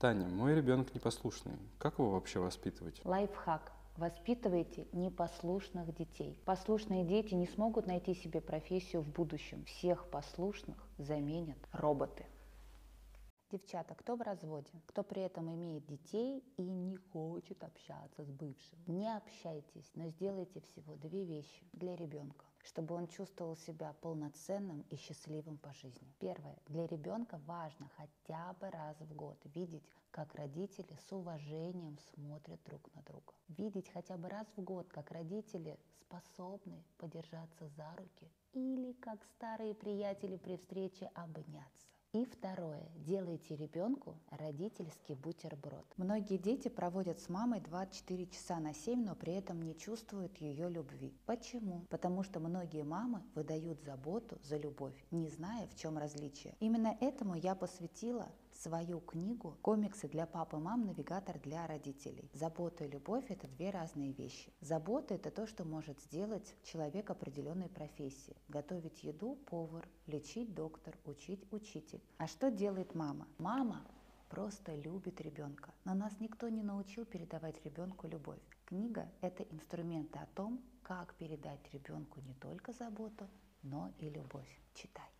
Таня, мой ребенок непослушный. Как его вообще воспитывать? Лайфхак. Воспитывайте непослушных детей. Послушные дети не смогут найти себе профессию в будущем. Всех послушных заменят роботы. Девчата, кто в разводе, кто при этом имеет детей и не хочет общаться с бывшим, не общайтесь, но сделайте всего две вещи для ребенка чтобы он чувствовал себя полноценным и счастливым по жизни. Первое. Для ребенка важно хотя бы раз в год видеть, как родители с уважением смотрят друг на друга. Видеть хотя бы раз в год, как родители способны подержаться за руки или как старые приятели при встрече обняться. И второе. Делайте ребенку родительский бутерброд. Многие дети проводят с мамой 24 часа на 7, но при этом не чувствуют ее любви. Почему? Потому что многие мамы выдают заботу за любовь, не зная, в чем различие. Именно этому я посвятила свою книгу «Комиксы для папы, мам. Навигатор для родителей». Забота и любовь – это две разные вещи. Забота – это то, что может сделать человек определенной профессии. Готовить еду – повар, лечить – доктор, учить – учитель. А что делает мама? Мама просто любит ребенка. Но нас никто не научил передавать ребенку любовь. Книга – это инструменты о том, как передать ребенку не только заботу, но и любовь. Читай.